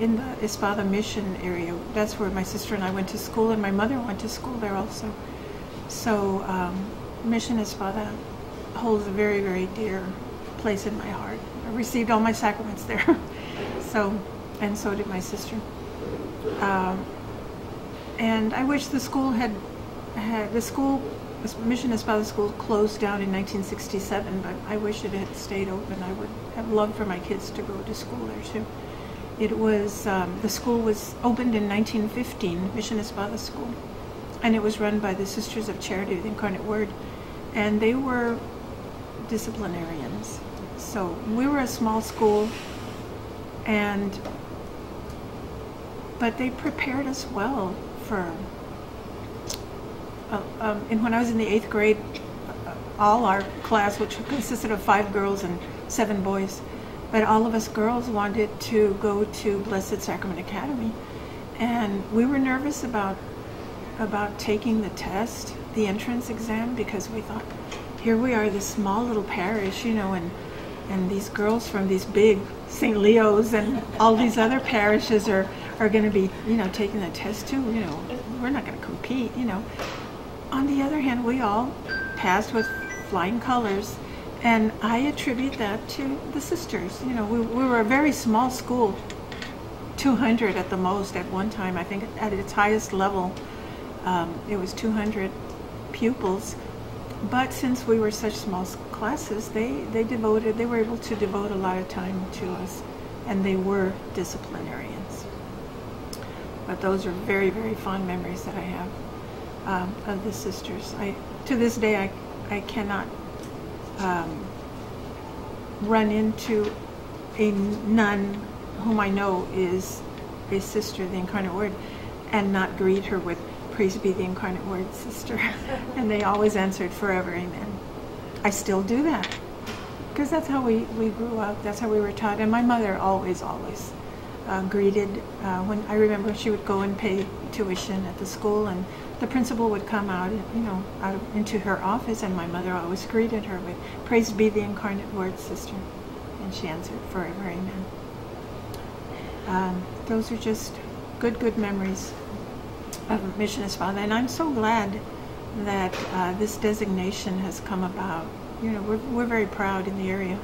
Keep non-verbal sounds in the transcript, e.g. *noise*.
in the Espada Mission area. That's where my sister and I went to school, and my mother went to school there also. So um, Mission Espada holds a very, very dear place in my heart. I received all my sacraments there. *laughs* so, and so did my sister. Um, and I wish the school had had the school Mission Espada School closed down in 1967, but I wish it had stayed open. I would have loved for my kids to go to school there too. It was um, the school was opened in 1915, Mission Espada School, and it was run by the Sisters of Charity of the Incarnate Word, and they were disciplinarians. So we were a small school, and but they prepared us well for uh, um, and when I was in the eighth grade, uh, all our class, which consisted of five girls and seven boys, but all of us girls wanted to go to Blessed Sacrament Academy, and we were nervous about about taking the test, the entrance exam, because we thought, here we are, this small little parish, you know, and and these girls from these big St. Leo's and all these other parishes are are going to be, you know, taking the test too. You know, we're not going to compete, you know on the other hand, we all passed with flying colors, and I attribute that to the sisters. You know, we, we were a very small school, 200 at the most at one time. I think at its highest level, um, it was 200 pupils. But since we were such small classes, they, they devoted, they were able to devote a lot of time to us, and they were disciplinarians. But those are very, very fond memories that I have um, of the sisters. I, to this day, I, I cannot um, run into a nun whom I know is a sister of the Incarnate Word and not greet her with praise be the Incarnate Word, sister. *laughs* and they always answered forever, amen. I still do that because that's how we, we grew up. That's how we were taught. And my mother always, always uh, greeted uh, when I remember she would go and pay tuition at the school and the principal would come out, you know, out of, into her office, and my mother always greeted her with, "Praise be the incarnate Word, sister," and she answered, "Forever, Amen." Um, those are just good, good memories of Mission Espada, and I'm so glad that uh, this designation has come about. You know, we're we're very proud in the area